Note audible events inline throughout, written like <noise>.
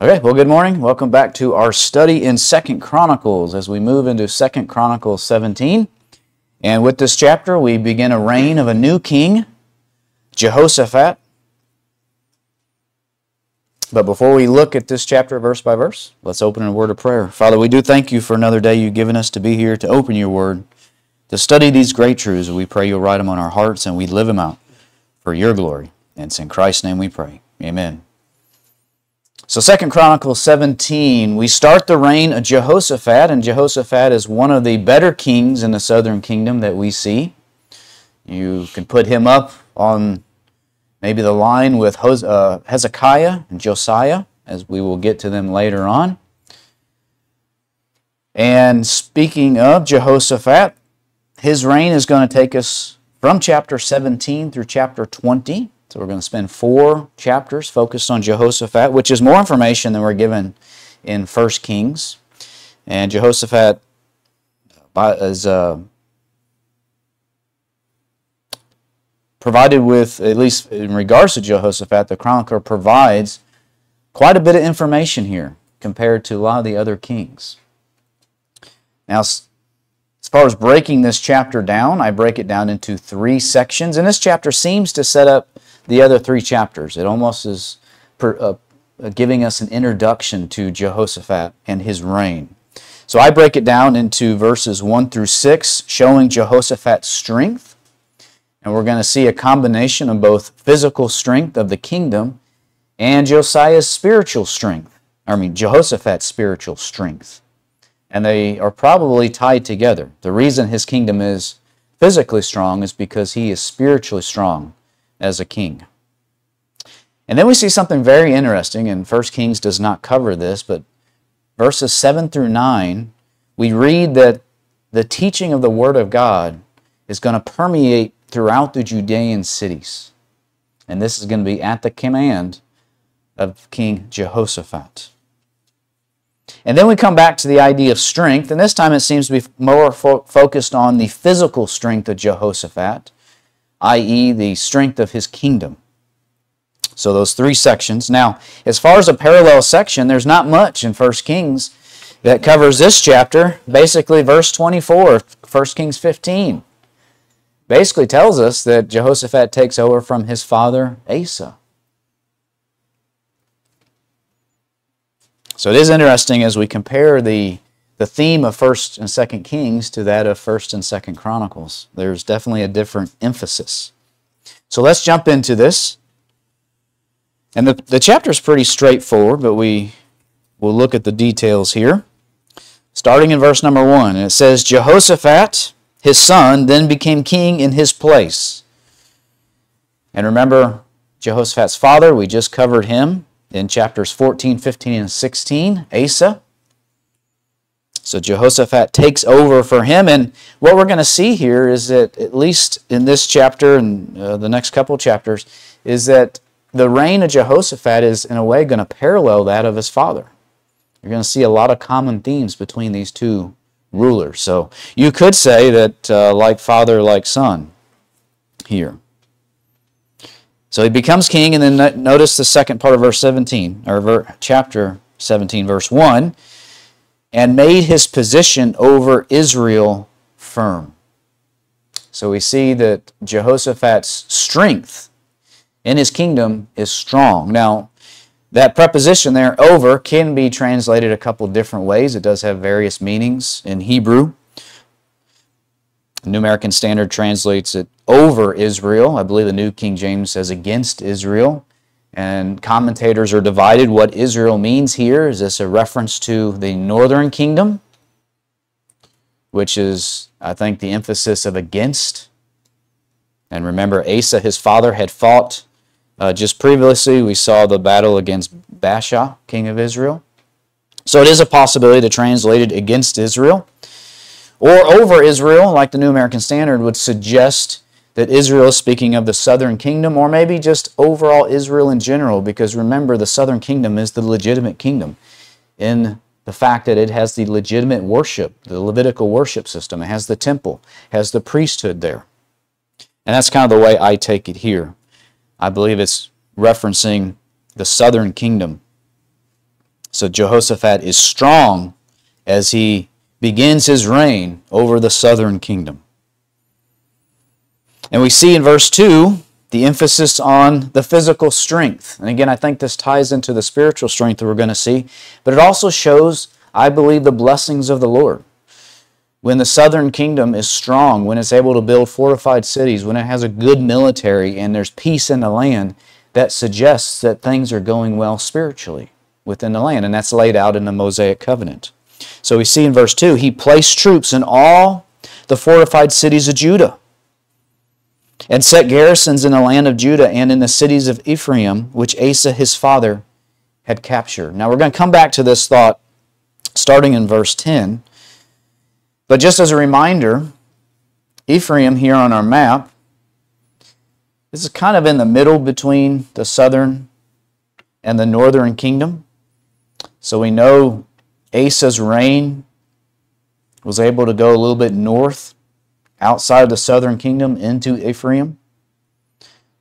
Okay, well, good morning. Welcome back to our study in Second Chronicles as we move into Second Chronicles 17. And with this chapter, we begin a reign of a new king, Jehoshaphat. But before we look at this chapter verse by verse, let's open in a word of prayer. Father, we do thank you for another day you've given us to be here to open your word, to study these great truths. We pray you'll write them on our hearts and we live them out for your glory. And it's in Christ's name we pray. Amen. So Second Chronicles 17, we start the reign of Jehoshaphat, and Jehoshaphat is one of the better kings in the southern kingdom that we see. You can put him up on maybe the line with uh, Hezekiah and Josiah, as we will get to them later on. And speaking of Jehoshaphat, his reign is going to take us from chapter 17 through chapter 20. We're going to spend four chapters focused on Jehoshaphat, which is more information than we're given in 1 Kings. And Jehoshaphat is uh, provided with, at least in regards to Jehoshaphat, the chronicler provides quite a bit of information here compared to a lot of the other kings. Now, as far as breaking this chapter down, I break it down into three sections. And this chapter seems to set up the other three chapters. It almost is per, uh, giving us an introduction to Jehoshaphat and his reign. So I break it down into verses 1 through 6, showing Jehoshaphat's strength. And we're going to see a combination of both physical strength of the kingdom and Josiah's spiritual strength. I mean, Jehoshaphat's spiritual strength. And they are probably tied together. The reason his kingdom is physically strong is because he is spiritually strong as a king. And then we see something very interesting, and 1 Kings does not cover this, but verses 7 through 9, we read that the teaching of the Word of God is going to permeate throughout the Judean cities. And this is going to be at the command of King Jehoshaphat. And then we come back to the idea of strength, and this time it seems to be more fo- focused on the physical strength of Jehoshaphat i.e., the strength of his kingdom. So those three sections. Now, as far as a parallel section, there's not much in 1 Kings that covers this chapter. Basically, verse 24, 1 Kings 15, basically tells us that Jehoshaphat takes over from his father Asa. So it is interesting as we compare the the theme of First and Second Kings to that of First and Second Chronicles. There's definitely a different emphasis. So let's jump into this. And the, the chapter is pretty straightforward, but we will look at the details here. Starting in verse number one, and it says, Jehoshaphat, his son, then became king in his place. And remember, Jehoshaphat's father, we just covered him in chapters 14, 15, and 16, Asa. So Jehoshaphat takes over for him. And what we're going to see here is that, at least in this chapter and uh, the next couple chapters, is that the reign of Jehoshaphat is, in a way, going to parallel that of his father. You're going to see a lot of common themes between these two rulers. So you could say that, uh, like father, like son, here. So he becomes king, and then notice the second part of verse 17, or ver- chapter 17, verse 1 and made his position over Israel firm. So we see that Jehoshaphat's strength in his kingdom is strong. Now, that preposition there, over, can be translated a couple different ways. It does have various meanings in Hebrew. The New American Standard translates it over Israel. I believe the New King James says against Israel. And commentators are divided what Israel means here. Is this a reference to the northern kingdom, which is, I think, the emphasis of against? And remember, Asa, his father, had fought uh, just previously. We saw the battle against Baasha, king of Israel. So it is a possibility to translate it against Israel. Or over Israel, like the New American Standard would suggest that Israel is speaking of the southern kingdom, or maybe just overall Israel in general, because remember, the southern kingdom is the legitimate kingdom in the fact that it has the legitimate worship, the Levitical worship system. It has the temple, has the priesthood there. And that's kind of the way I take it here. I believe it's referencing the southern kingdom. So Jehoshaphat is strong as he begins his reign over the southern kingdom. And we see in verse 2 the emphasis on the physical strength. And again, I think this ties into the spiritual strength that we're going to see, but it also shows, I believe, the blessings of the Lord. When the southern kingdom is strong, when it's able to build fortified cities, when it has a good military and there's peace in the land, that suggests that things are going well spiritually within the land. And that's laid out in the Mosaic covenant. So we see in verse 2 he placed troops in all the fortified cities of Judah and set garrisons in the land of Judah and in the cities of Ephraim, which Asa his father had captured. Now we're going to come back to this thought starting in verse 10. But just as a reminder, Ephraim here on our map, this is kind of in the middle between the southern and the northern kingdom. So we know Asa's reign was able to go a little bit north outside of the southern kingdom into Ephraim.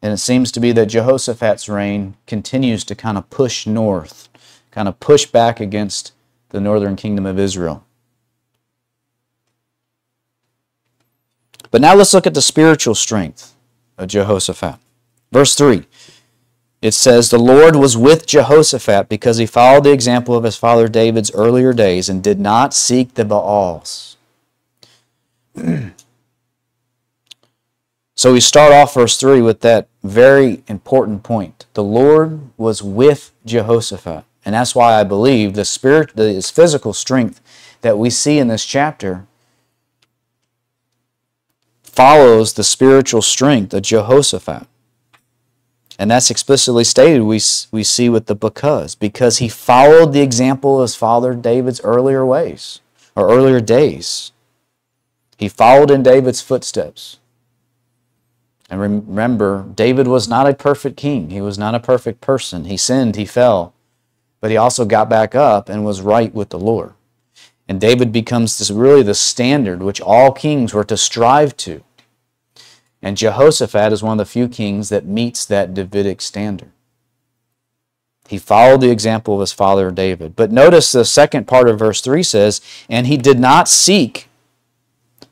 And it seems to be that Jehoshaphat's reign continues to kind of push north, kind of push back against the northern kingdom of Israel. But now let's look at the spiritual strength of Jehoshaphat. Verse 3 it says, The Lord was with Jehoshaphat because he followed the example of his father David's earlier days and did not seek the Baals. <clears throat> So we start off verse 3 with that very important point. The Lord was with Jehoshaphat. And that's why I believe the spirit, this physical strength that we see in this chapter follows the spiritual strength of Jehoshaphat. And that's explicitly stated, we, we see with the because, because he followed the example of his father David's earlier ways, or earlier days. He followed in David's footsteps. And remember, David was not a perfect king. He was not a perfect person. He sinned, he fell, but he also got back up and was right with the Lord. And David becomes this really the standard which all kings were to strive to. And Jehoshaphat is one of the few kings that meets that Davidic standard. He followed the example of his father David. But notice the second part of verse 3 says, And he did not seek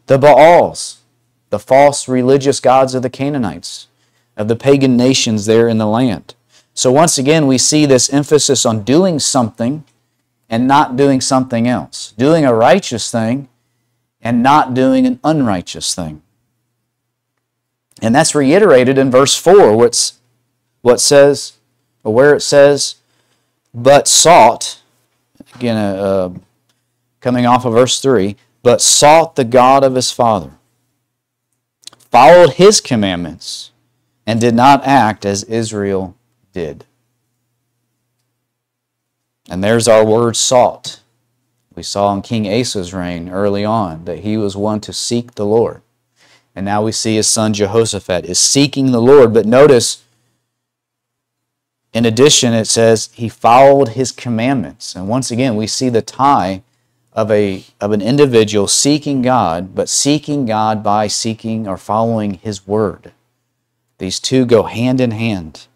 the Baals the false religious gods of the Canaanites, of the pagan nations there in the land. So once again, we see this emphasis on doing something and not doing something else, doing a righteous thing and not doing an unrighteous thing. And that's reiterated in verse 4, what's, what says, or where it says, but sought, again, uh, uh coming off of verse 3, but sought the God of his father followed his commandments, and did not act as Israel did. And there's our word sought. We saw in King Asa's reign early on that he was one to seek the Lord. And now we see his son Jehoshaphat is seeking the Lord. But notice, in addition, it says he followed his commandments. And once again, we see the tie of, a, of an individual seeking God, but seeking God by seeking or following His Word. These two go hand in hand.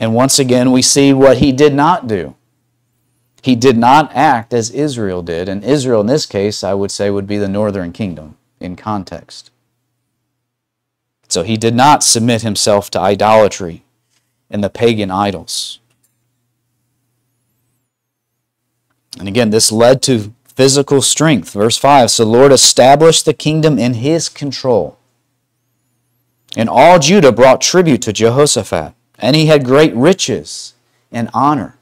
And once again, we see what he did not do. He did not act as Israel did. And Israel, in this case, I would say, would be the northern kingdom in context. So he did not submit himself to idolatry and the pagan idols. And again, this led to physical strength. Verse 5 So the Lord established the kingdom in his control. And all Judah brought tribute to Jehoshaphat, and he had great riches and honor.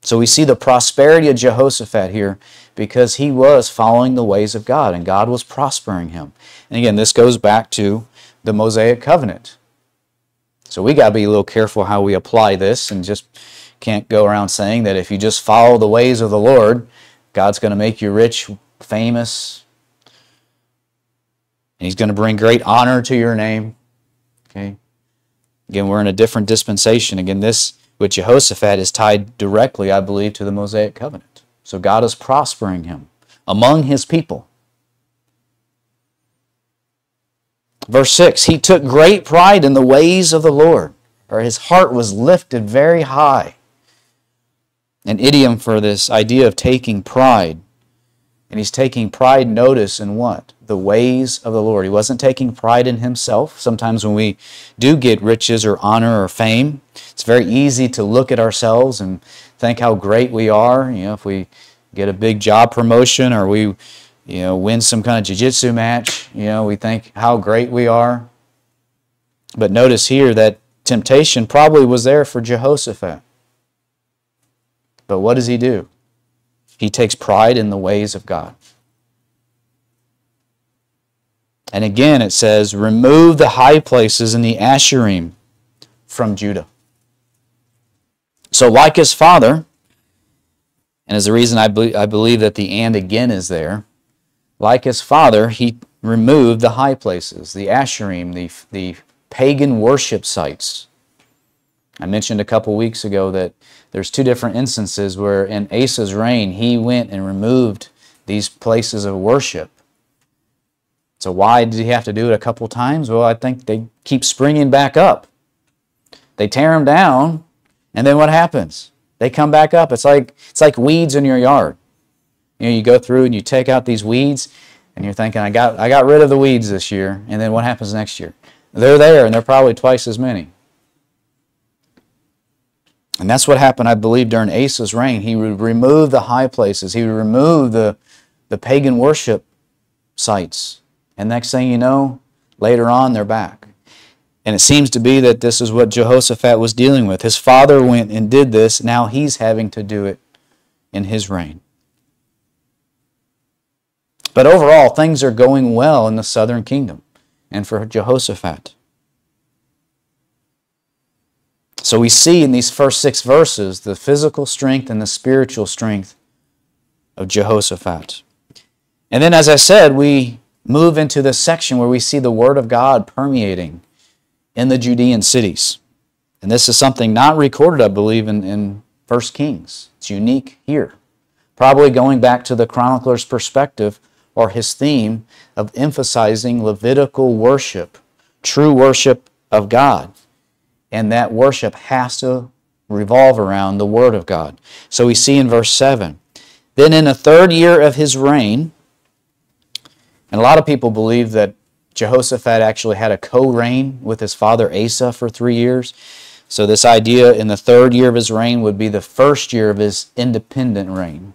So we see the prosperity of Jehoshaphat here because he was following the ways of God and God was prospering him. And again, this goes back to the Mosaic covenant. So we got to be a little careful how we apply this and just can't go around saying that if you just follow the ways of the Lord, God's going to make you rich, famous, and He's going to bring great honor to your name. Okay? Again, we're in a different dispensation. Again, this with Jehoshaphat is tied directly, I believe, to the Mosaic covenant. So God is prospering him among his people. Verse 6 He took great pride in the ways of the Lord or his heart was lifted very high. An idiom for this idea of taking pride. And he's taking pride notice in what? The ways of the Lord. He wasn't taking pride in himself. Sometimes when we do get riches or honor or fame, it's very easy to look at ourselves and think how great we are. You know, if we get a big job promotion or we, you know, win some kind of jiu-jitsu match, you know, we think how great we are. But notice here that temptation probably was there for Jehoshaphat. But what does he do? He takes pride in the ways of God. And again, it says, remove the high places and the Asherim from Judah. So, like his father, and as the reason I, be- I believe that the and again is there, like his father, he removed the high places, the Asherim, the, the pagan worship sites. I mentioned a couple weeks ago that there's two different instances where in Asa's reign he went and removed these places of worship. So why did he have to do it a couple times? Well, I think they keep springing back up. They tear them down, and then what happens? They come back up. It's like it's like weeds in your yard. You know, you go through and you take out these weeds, and you're thinking, I got I got rid of the weeds this year, and then what happens next year? They're there, and they're probably twice as many. And that's what happened, I believe, during Asa's reign. He would remove the high places. He would remove the, the pagan worship sites. And next thing you know, later on, they're back. And it seems to be that this is what Jehoshaphat was dealing with. His father went and did this. Now he's having to do it in his reign. But overall, things are going well in the southern kingdom and for Jehoshaphat. So we see in these first six verses the physical strength and the spiritual strength of Jehoshaphat. And then, as I said, we move into this section where we see the Word of God permeating in the Judean cities. And this is something not recorded, I believe, in, in 1 Kings. It's unique here. Probably going back to the chronicler's perspective or his theme of emphasizing Levitical worship, true worship of God and that worship has to revolve around the Word of God. So we see in verse 7 Then in the third year of his reign, and a lot of people believe that Jehoshaphat actually had a co reign with his father Asa for three years. So, this idea in the third year of his reign would be the first year of his independent reign.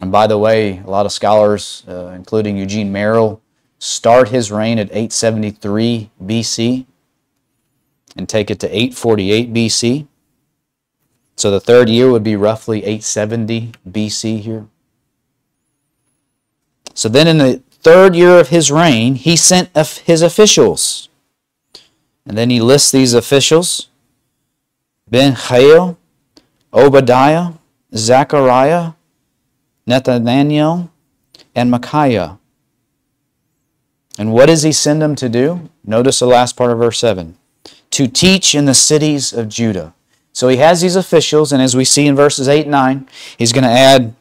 And by the way, a lot of scholars, uh, including Eugene Merrill, start his reign at 873 BC and take it to 848 BC. So the third year would be roughly 870 BC here. So then in the third year of his reign, he sent his officials. And then he lists these officials Ben-hail, Obadiah, Zechariah, Nathaniel, and Micaiah. And what does he send them to do? Notice the last part of verse 7 to teach in the cities of Judah. So he has these officials, and as we see in verses 8 and 9, he's going to add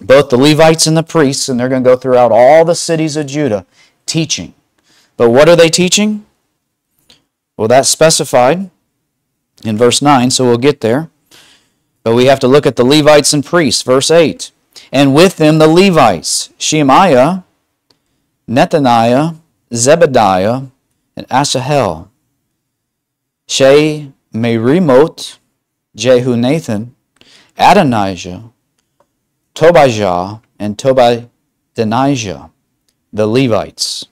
both the Levites and the priests, and they're going to go throughout all the cities of Judah teaching. But what are they teaching? Well, that's specified in verse 9, so we'll get there. But we have to look at the Levites and priests, verse 8. And with them the Levites, Shemaiah, Nethaniah, Zebadiah, and Asahel. Shea Merimot, Jehonathan, Adonijah, Tobijah, and Tobadonijah, the Levites,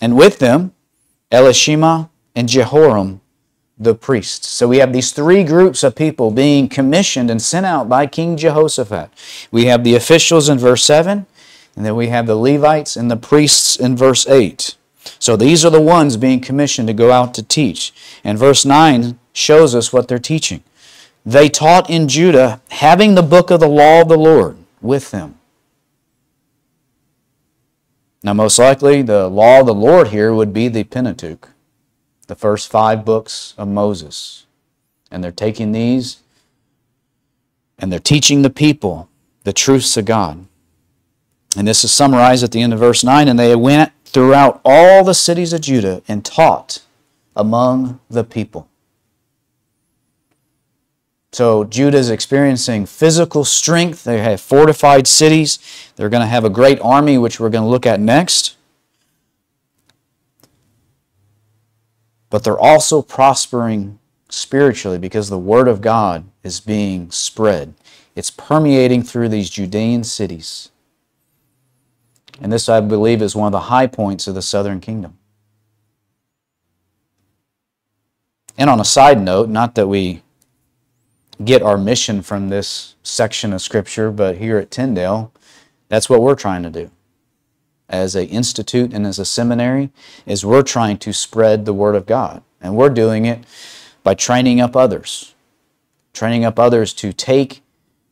and with them Elishama and Jehoram, the priests. So we have these three groups of people being commissioned and sent out by King Jehoshaphat. We have the officials in verse 7, and then we have the Levites and the priests in verse 8. So these are the ones being commissioned to go out to teach. And verse 9 shows us what they're teaching. They taught in Judah, having the book of the law of the Lord with them. Now, most likely, the law of the Lord here would be the Pentateuch, the first five books of Moses. And they're taking these and they're teaching the people the truths of God. And this is summarized at the end of verse 9. And they went throughout all the cities of Judah and taught among the people. So Judah is experiencing physical strength. They have fortified cities. They're going to have a great army, which we're going to look at next. But they're also prospering spiritually because the Word of God is being spread. It's permeating through these Judean cities. And this, I believe, is one of the high points of the southern kingdom. And on a side note, not that we get our mission from this section of Scripture, but here at Tyndale, that's what we're trying to do. As an institute and as a seminary, is we're trying to spread the Word of God. And we're doing it by training up others. Training up others to take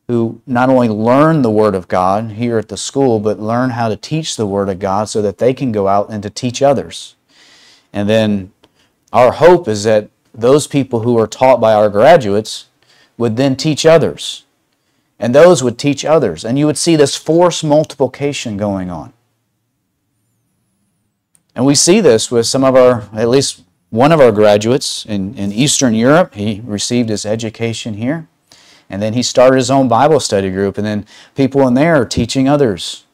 who not only learn the Word of God here at the school, but learn how to teach the Word of God so that they can go out and to teach others. And then our hope is that those people who are taught by our graduates would then teach others. And those would teach others. And you would see this force multiplication going on. And we see this with some of our, at least one of our graduates in, in Eastern Europe. He received his education here. And then he started his own Bible study group, and then people in there are teaching others.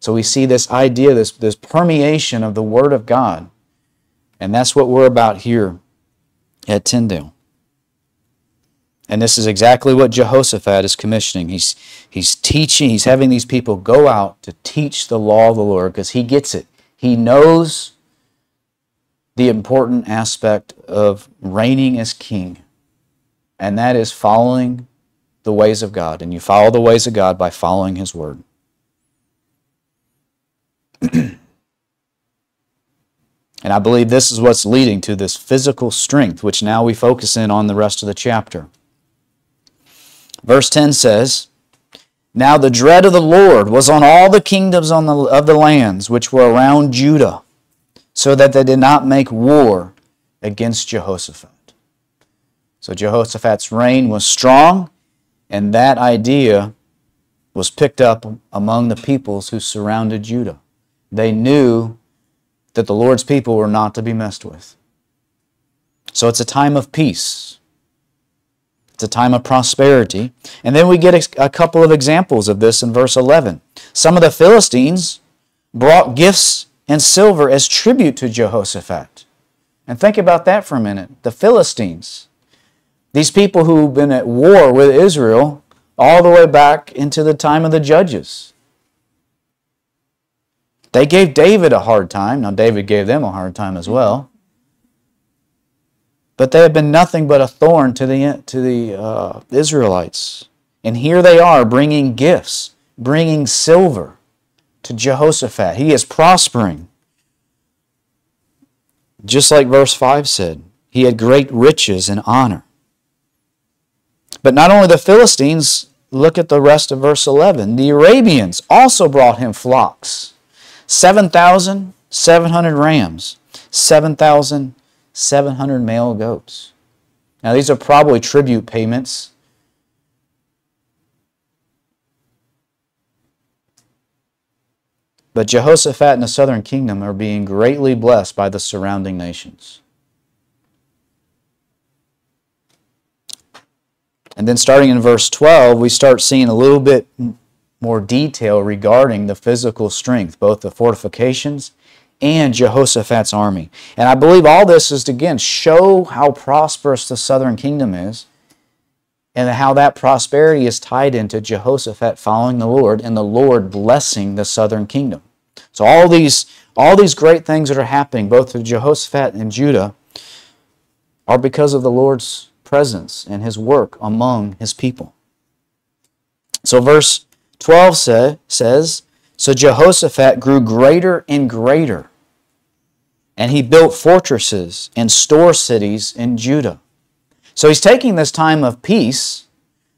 So we see this idea, this, this permeation of the Word of God. And that's what we're about here at Tyndale. And this is exactly what Jehoshaphat is commissioning. He's, he's teaching, he's having these people go out to teach the law of the Lord because he gets it. He knows the important aspect of reigning as king and that is following the ways of God. And you follow the ways of God by following His Word. <clears throat> and I believe this is what's leading to this physical strength, which now we focus in on the rest of the chapter. Verse 10 says, Now the dread of the Lord was on all the kingdoms on the, of the lands which were around Judah, so that they did not make war against Jehoshaphat. So Jehoshaphat's reign was strong, and that idea was picked up among the peoples who surrounded Judah. They knew that the Lord's people were not to be messed with. So it's a time of peace. It's a time of prosperity. And then we get a, couple of examples of this in verse 11. Some of the Philistines brought gifts and silver as tribute to Jehoshaphat. And think about that for a minute. The Philistines. These people who've been at war with Israel all the way back into the time of the judges. They gave David a hard time. Now, David gave them a hard time as well. But they have been nothing but a thorn to the, to the uh, Israelites. And here they are bringing gifts, bringing silver to Jehoshaphat. He is prospering. Just like verse 5 said, he had great riches and honor. But not only the Philistines, look at the rest of verse 11. The Arabians also brought him flocks 7,700 rams, 7,700 male goats. Now, these are probably tribute payments. But Jehoshaphat and the southern kingdom are being greatly blessed by the surrounding nations. And then starting in verse 12, we start seeing a little bit more detail regarding the physical strength, both the fortifications and Jehoshaphat's army. And I believe all this is to again show how prosperous the southern kingdom is and how that prosperity is tied into Jehoshaphat following the Lord and the Lord blessing the southern kingdom. So all these all these great things that are happening both to Jehoshaphat and Judah are because of the Lord's presence and his work among his people. So, verse 12 say, says, So Jehoshaphat grew greater and greater, and he built fortresses and store cities in Judah. So he's taking this time of peace,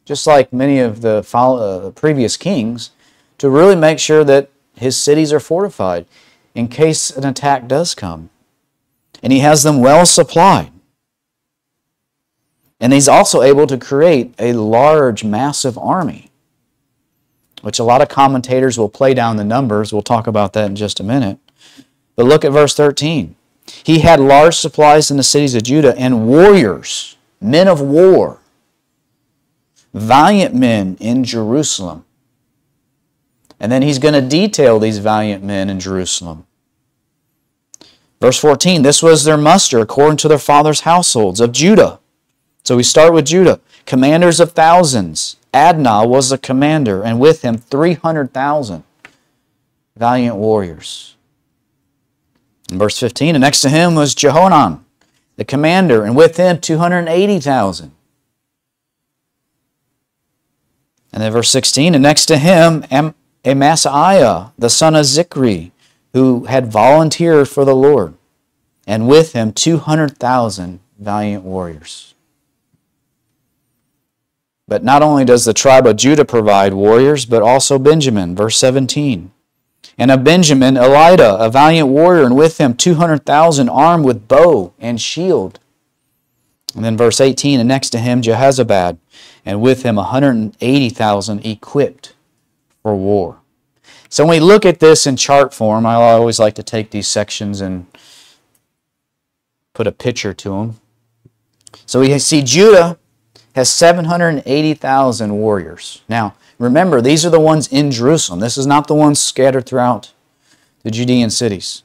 just like many of the uh, previous kings, to really make sure that his cities are fortified in case an attack does come. And he has them well supplied. And he's also able to create a large, massive army, which a lot of commentators will play down the numbers. We'll talk about that in just a minute. But look at verse 13. He had large supplies in the cities of Judah and warriors, men of war, valiant men in Jerusalem. And then he's going to detail these valiant men in Jerusalem. Verse 14 This was their muster according to their fathers' households of Judah. So we start with Judah. Commanders of thousands. Adnah was the commander, and with him 300,000 valiant warriors. In verse 15, and next to him was Jehohanan, the commander, and with him 280,000. And then verse 16, and next to him Am- Amasiah, the son of Zichri, who had volunteered for the Lord, and with him 200,000 valiant warriors. But not only does the tribe of Judah provide warriors, but also Benjamin, verse 17. And of Benjamin, Eliada, a valiant warrior, and with him 200,000 armed with bow and shield. And then verse 18, and next to him Jehozabad, and with him 180,000 equipped for war. So when we look at this in chart form, I always like to take these sections and put a picture to them. So we see Judah has 780,000 warriors. Now, remember, these are the ones in Jerusalem. This is not the ones scattered throughout the Judean cities.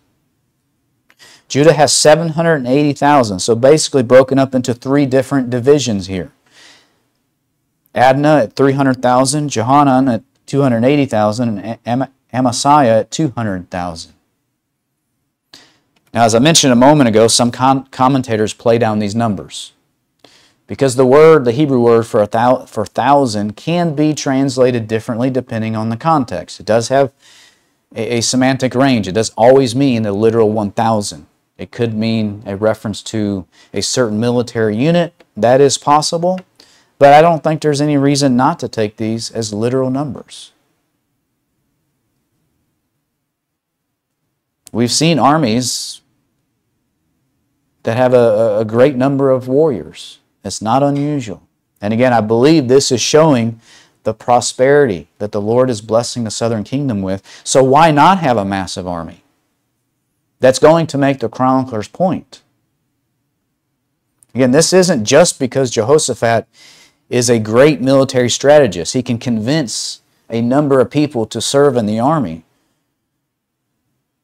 Judah has 780,000, so basically broken up into three different divisions here. Adnah at 300,000, Johanan at 280,000, and Amasiah at 200,000. Now, as I mentioned a moment ago, some commentators play down these numbers because the word, the Hebrew word for a thou, for thousand, can be translated differently depending on the context. It does have a, a semantic range. It does always mean a literal 1,000. It could mean a reference to a certain military unit. That is possible, but I don't think there's any reason not to take these as literal numbers. We've seen armies that have a, a great number of warriors. It's not unusual. And again, I believe this is showing the prosperity that the Lord is blessing the southern kingdom with. So why not have a massive army? That's going to make the chronicler's point. Again, this isn't just because Jehoshaphat is a great military strategist. He can convince a number of people to serve in the army.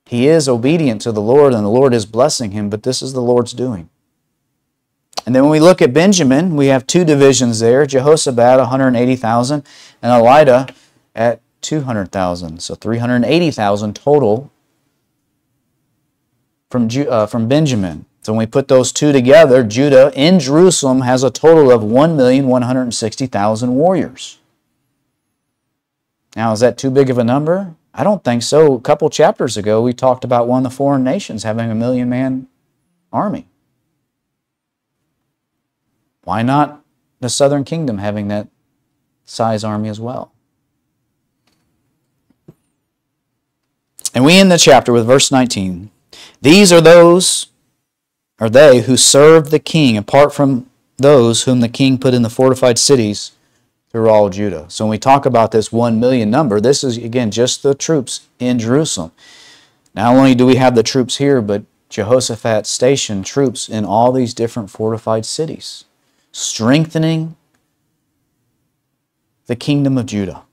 He is obedient to the Lord and the Lord is blessing him, but this is the Lord's doing. And then when we look at Benjamin, we have two divisions there Jehoshaphat, 180,000, and Eliada at 200,000. So 380,000 total from, uh, from Benjamin. So when we put those two together, Judah in Jerusalem has a total of 1,160,000 warriors. Now, is that too big of a number? I don't think so. A couple chapters ago, we talked about one of the foreign nations having a million man army. Why not the southern kingdom having that size army as well? And we end the chapter with verse 19. These are those, are they who served the king, apart from those whom the king put in the fortified cities through all Judah. So when we talk about this one million number, this is again just the troops in Jerusalem. Not only do we have the troops here, but Jehoshaphat stationed troops in all these different fortified cities strengthening the kingdom of Judah.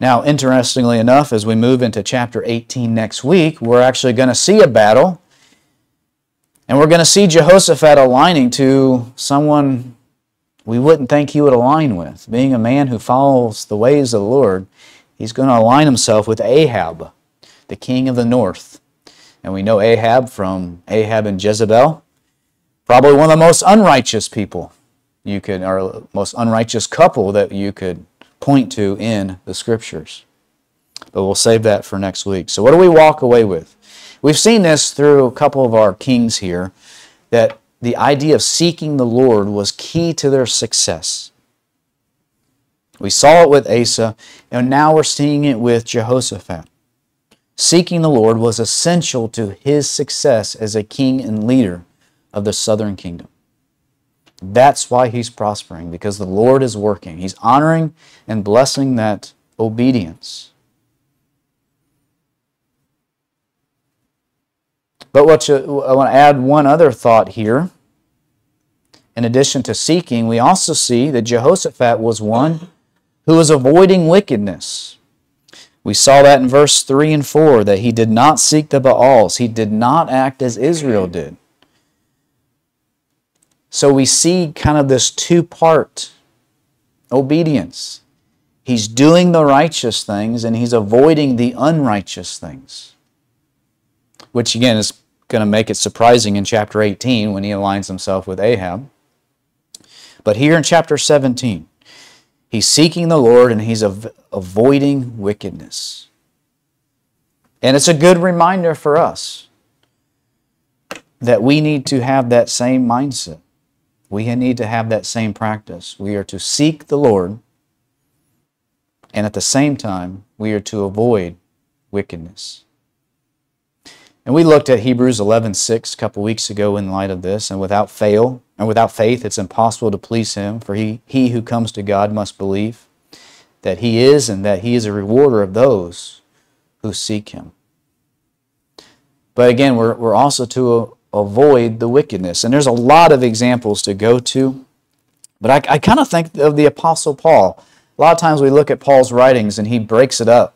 Now, interestingly enough, as we move into chapter 18 next week, we're actually going to see a battle, and we're going to see Jehoshaphat aligning to someone we wouldn't think he would align with. Being a man who follows the ways of the Lord, he's going to align himself with Ahab, the king of the north. And we know Ahab from Ahab and Jezebel. Probably one of the most unrighteous people you could, or most unrighteous couple that you could point to in the scriptures. But we'll save that for next week. So, what do we walk away with? We've seen this through a couple of our kings here that the idea of seeking the Lord was key to their success. We saw it with Asa, and now we're seeing it with Jehoshaphat. Seeking the Lord was essential to his success as a king and leader of the southern kingdom. That's why he's prospering, because the Lord is working. He's honoring and blessing that obedience. But what you, I want to add one other thought here. in addition to seeking, we also see that Jehoshaphat was one who was avoiding wickedness. We saw that in verse 3 and 4 that he did not seek the Baals, he did not act as Israel did. So we see kind of this two part obedience. He's doing the righteous things and he's avoiding the unrighteous things. Which again is going to make it surprising in chapter 18 when he aligns himself with Ahab. But here in chapter 17, he's seeking the Lord and he's av- avoiding wickedness. And it's a good reminder for us that we need to have that same mindset. We need to have that same practice. We are to seek the Lord, and at the same time, we are to avoid wickedness. And we looked at Hebrews 11:6 a couple weeks ago in light of this, and without fail, and without faith, it's impossible to please him, for he, he who comes to God must believe that he is and that he is a rewarder of those who seek him. But again, we're, we're also to avoid the wickedness. And there's a lot of examples to go to. But I, I kind of think of the Apostle Paul. A lot of times we look at Paul's writings and he breaks it up.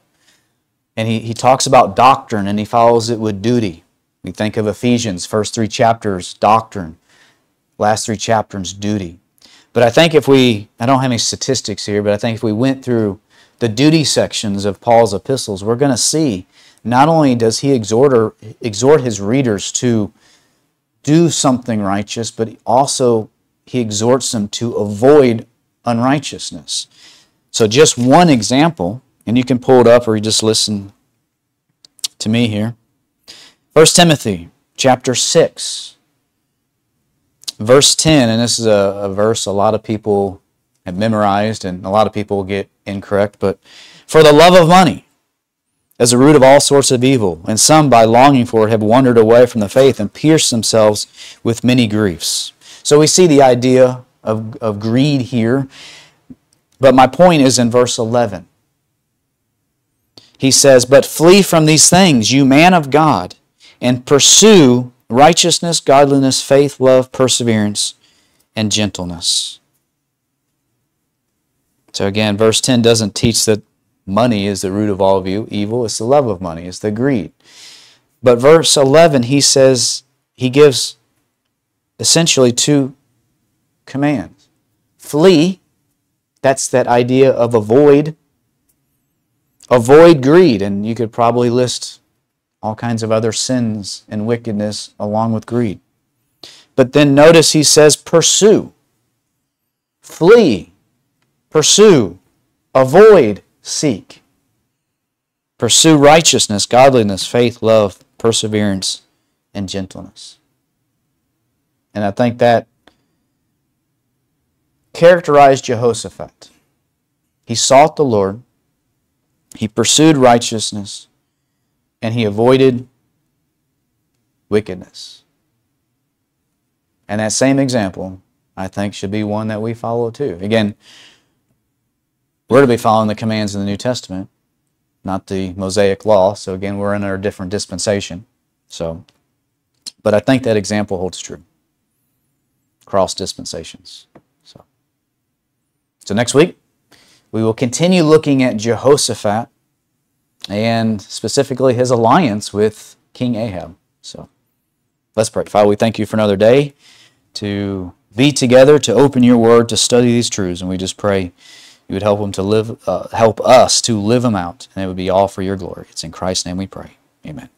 And he, he talks about doctrine and he follows it with duty. We think of Ephesians, first three chapters, doctrine, last three chapters, duty. But I think if we, I don't have any statistics here, but I think if we went through the duty sections of Paul's epistles, we're going to see not only does he exhort, or, exhort his readers to do something righteous, but also he exhorts them to avoid unrighteousness. So, just one example, and you can pull it up or you just listen to me here. 1 Timothy chapter 6, verse 10, and this is a, a verse a lot of people have memorized and a lot of people get incorrect, but for the love of money as a root of all sorts of evil, and some by longing for it have wandered away from the faith and pierced themselves with many griefs. So we see the idea of, of greed here, but my point is in verse 11. He says, But flee from these things, you man of God, and pursue righteousness, godliness, faith, love, perseverance, and gentleness. So again, verse 10 doesn't teach that Money is the root of all of you. Evil is the love of money, it's the greed. But verse 11, he says, he gives essentially two commands. Flee, that's that idea of avoid. Avoid greed, and you could probably list all kinds of other sins and wickedness along with greed. But then notice he says, pursue. Flee. Pursue. Avoid seek. Pursue righteousness, godliness, faith, love, perseverance, and gentleness. And I think that characterized Jehoshaphat. He sought the Lord, he pursued righteousness, and he avoided wickedness. And that same example, I think, should be one that we follow too. Again, we're to be following the commands in the New Testament, not the Mosaic law. So again, we're in a different dispensation. So, but I think that example holds true. Cross dispensations. So, so next week we will continue looking at Jehoshaphat and specifically his alliance with King Ahab. So, let's pray. Father, we thank you for another day to be together, to open your word, to study these truths, and we just pray you would help them to live, uh, help us to live them out, and it would be all for your glory. It's in Christ's name we pray. Amen.